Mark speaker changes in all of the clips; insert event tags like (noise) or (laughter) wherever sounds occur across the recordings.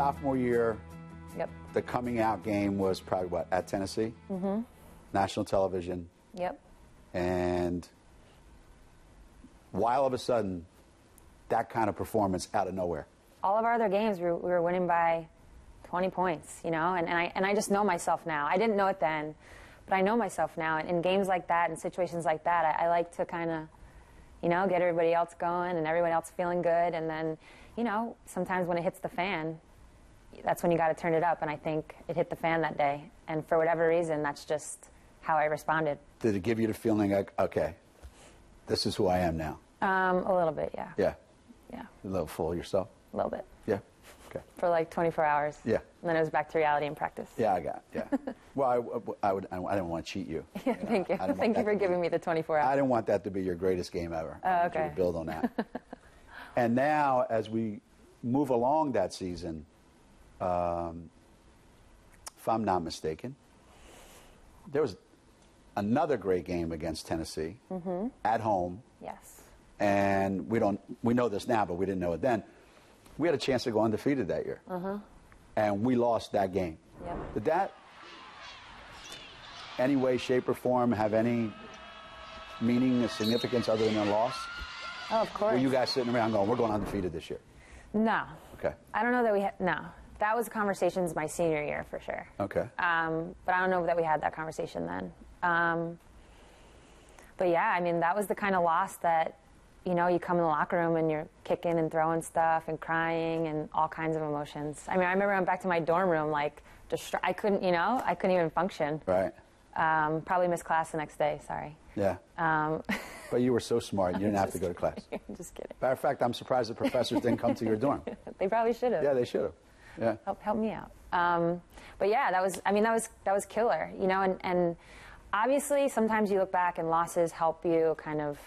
Speaker 1: sophomore year,
Speaker 2: Yep.
Speaker 1: the coming out game was probably what at Tennessee, mm-hmm. national television,
Speaker 2: Yep.
Speaker 1: and why all of a sudden that kind of performance out of nowhere?
Speaker 2: all of our other games we were, we were winning by 20 points, you know, and, and, I, and I just know myself now. I didn't know it then, but I know myself now. And in games like that and situations like that, I, I like to kind of, you know, get everybody else going and everyone else feeling good. And then, you know, sometimes when it hits the fan, that's when you got to turn it up. And I think it hit the fan that day. And for whatever reason, that's just how I responded.
Speaker 1: Did it give you the feeling like, okay, this is who I am now?
Speaker 2: Um, a little bit, yeah.
Speaker 1: Yeah,
Speaker 2: Yeah,
Speaker 1: a little full of yourself.
Speaker 2: a little bit.
Speaker 1: Yeah, okay.
Speaker 2: For like 24 hours.
Speaker 1: Yeah.
Speaker 2: And then it was back to reality and practice.
Speaker 1: Yeah, I got. It. Yeah. (laughs) well, I, I would. I didn't want to cheat you.
Speaker 2: Yeah, thank you.
Speaker 1: I didn't want
Speaker 2: Thank you for
Speaker 1: to be-
Speaker 2: giving me the 24 hours.
Speaker 1: I didn't want that to be your greatest game ever.
Speaker 2: Oh,
Speaker 1: you
Speaker 2: okay.
Speaker 1: to build on that. (laughs) and now, as we move along that season, um, if I'm not mistaken, there was another great game against Tennessee
Speaker 2: Mm-hmm.
Speaker 1: at home,
Speaker 2: Yes.
Speaker 1: and we don't. We know this now, but we didn't know it then. We had a chance to go undefeated that year, uh-huh. and we lost that game.
Speaker 2: Yep.
Speaker 1: Did that, any way, shape, or form, have any meaning or significance other than a loss?
Speaker 2: Oh, of course.
Speaker 1: Were you guys sitting around going, "We're going undefeated this year"?
Speaker 2: No.
Speaker 1: Okay.
Speaker 2: I don't know that we had. No. That was conversations my senior year for sure.
Speaker 1: Okay.
Speaker 2: Um, but I don't know that we had that conversation then. Um, but yeah, I mean, that was the kind of loss that, you know, you come in the locker room and you're kicking and throwing stuff and crying and all kinds of emotions. I mean, I remember I went back to my dorm room, like, distra- I couldn't, you know, I couldn't even function.
Speaker 1: Right.
Speaker 2: Um, probably missed class the next day, sorry.
Speaker 1: Yeah.
Speaker 2: Um,
Speaker 1: But you were so smart, you (laughs) didn't have to go to class. (laughs)
Speaker 2: I'm just kidding.
Speaker 1: Matter of fact, I'm surprised the professors didn't come to your dorm. (laughs)
Speaker 2: They probably should have.
Speaker 1: Yeah, they should have. Yeah.
Speaker 2: help help me out. Um, but yeah, that was I mean that was that was killer, you know. And, and obviously, sometimes you look back and losses help you kind of.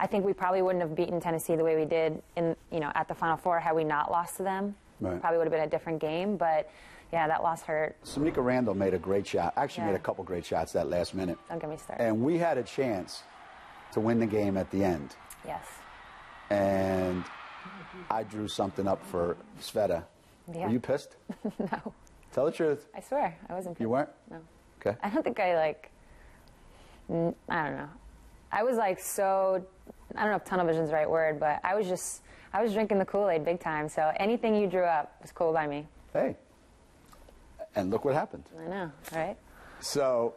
Speaker 2: I think we probably wouldn't have beaten Tennessee the way we did in you know at the Final Four had we not lost to them.
Speaker 1: Right.
Speaker 2: Probably would have been a different game, but yeah, that loss hurt.
Speaker 1: Semeka Randall made a great shot. Actually,
Speaker 2: Yeah.
Speaker 1: made a couple great shots that last minute.
Speaker 2: Don't get me started.
Speaker 1: And we had a chance to win the game at the end.
Speaker 2: yes.
Speaker 1: And I drew something up for Sveta.
Speaker 2: Yeah.
Speaker 1: Were you pissed? (laughs)
Speaker 2: no,
Speaker 1: Tell the truth.
Speaker 2: I swear I wasn't. Pissed.
Speaker 1: You weren't?
Speaker 2: No.
Speaker 1: Okay.
Speaker 2: I don't think I like. I don't know. I was like so. I don't know if tunnel vision's the right word, but I was just. I was drinking the Kool Aid big time. So anything you drew up was cool by me.
Speaker 1: Hey. And look what happened.
Speaker 2: I know, right?
Speaker 1: So,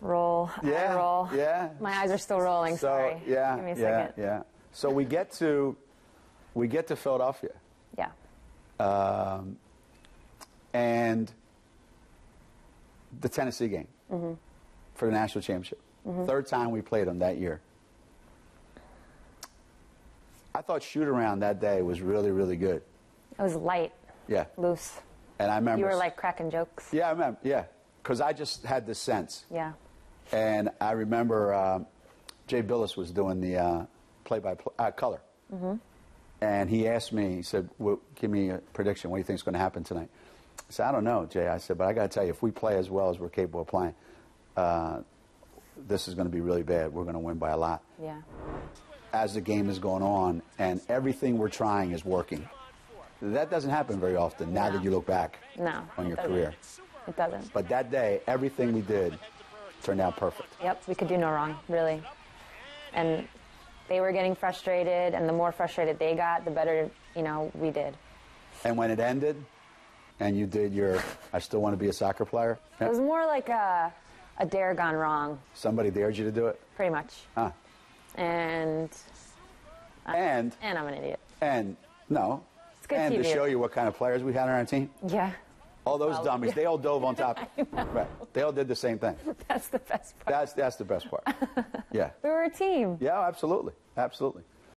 Speaker 2: Roll.
Speaker 1: yeah.
Speaker 2: roll.
Speaker 1: Yeah.
Speaker 2: My eyes are still rolling.
Speaker 1: So,
Speaker 2: sorry.
Speaker 1: yeah.
Speaker 2: Give me a
Speaker 1: yeah.
Speaker 2: second.
Speaker 1: Yeah. So we get to we get to Philadelphia.
Speaker 2: Yeah.
Speaker 1: Um, and the Tennessee game
Speaker 2: Mm-hmm.
Speaker 1: for the national championship. Third time we played them that year. I thought shoot around that day was really, really good.
Speaker 2: It was light,
Speaker 1: Yeah.
Speaker 2: loose.
Speaker 1: And I remember.
Speaker 2: You were like cracking jokes.
Speaker 1: Yeah, I remember. Yeah. Because I just had this sense.
Speaker 2: Yeah.
Speaker 1: And I remember um, Jay Bilas was doing the uh, play-by-play uh, color, and he asked me. He said, well, "Give me a prediction. What do you think is going to happen tonight?" I said, "I don't know, Jay." I said, "But I got to tell you, if we play as well as we're capable of playing, uh, this is going to be really bad. We're going to win by a lot."
Speaker 2: Yeah.
Speaker 1: As the game is going on, and everything we're trying is working. That doesn't happen very often. Now
Speaker 2: No.
Speaker 1: that you look back
Speaker 2: No.
Speaker 1: on your career,
Speaker 2: It doesn't.
Speaker 1: but that day, everything we did turned out perfect.
Speaker 2: Yep. We could do no wrong, really. And they were getting frustrated, and the more frustrated they got, the better, you know, we did.
Speaker 1: And when it ended, and you did your, I still want to be a soccer player.
Speaker 2: It was more like a, a dare gone wrong,
Speaker 1: Somebody dared you to do it.
Speaker 2: pretty much.
Speaker 1: Huh.
Speaker 2: And
Speaker 1: And
Speaker 2: and I'm an idiot.
Speaker 1: and no.
Speaker 2: It's good
Speaker 1: and to show you what kind of players we had on our team.
Speaker 2: Yeah.
Speaker 1: All those dummies, they all dove on top. (laughs) Right. They all did the same thing. (laughs)
Speaker 2: That's the best part.
Speaker 1: That's that's the best part. (laughs) Yeah.
Speaker 2: we were a team.
Speaker 1: Yeah, absolutely, absolutely.